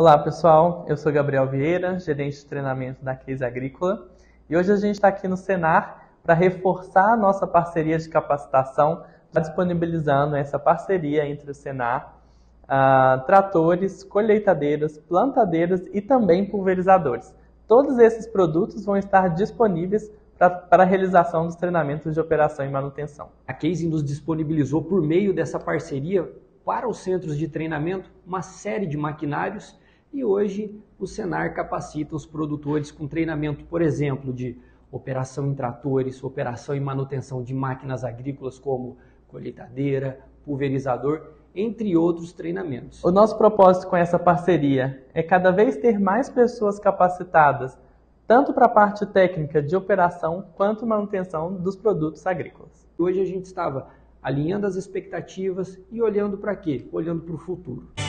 Olá pessoal, eu sou Gabriel Vieira, gerente de treinamento da Case Agrícola e hoje a gente está aqui no Senar para reforçar a nossa parceria de capacitação, tá disponibilizando essa parceria entre o Senar, uh, tratores, colheitadeiras, plantadeiras e também pulverizadores. Todos esses produtos vão estar disponíveis para a realização dos treinamentos de operação e manutenção. A Case nos disponibilizou por meio dessa parceria para os centros de treinamento uma série de maquinários e hoje o Senar capacita os produtores com treinamento, por exemplo, de operação em tratores, operação e manutenção de máquinas agrícolas como colheitadeira, pulverizador, entre outros treinamentos. O nosso propósito com essa parceria é cada vez ter mais pessoas capacitadas, tanto para a parte técnica de operação quanto manutenção dos produtos agrícolas. Hoje a gente estava alinhando as expectativas e olhando para quê? Olhando para o futuro.